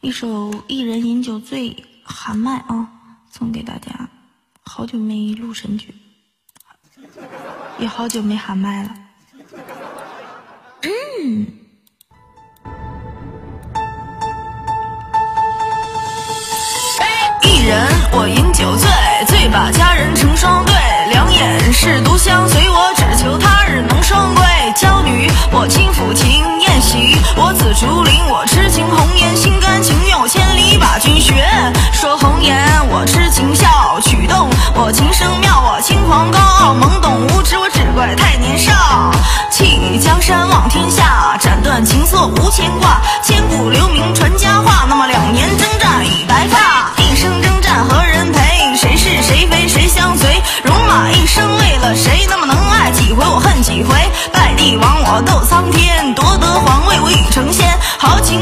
一首《一人饮酒醉》喊麦啊，送给大家。好久没录神曲，也好久没喊麦了。嗯。一人我饮酒醉，醉把佳人成双对，两眼是独相，随我只求他日能双归。娇女我轻抚琴宴席，我紫竹林我痴情红颜，我琴声妙，我轻狂高傲，懵懂无知我只怪太年少。弃江山望天下，斩断情丝无牵挂，千古留名传佳话。那么两年征战已白发，一生征战何人陪？谁是谁非谁相随？戎马一生为了谁？那么能爱几回我恨几回？拜帝王我斗苍天，夺得皇位我已成仙。豪情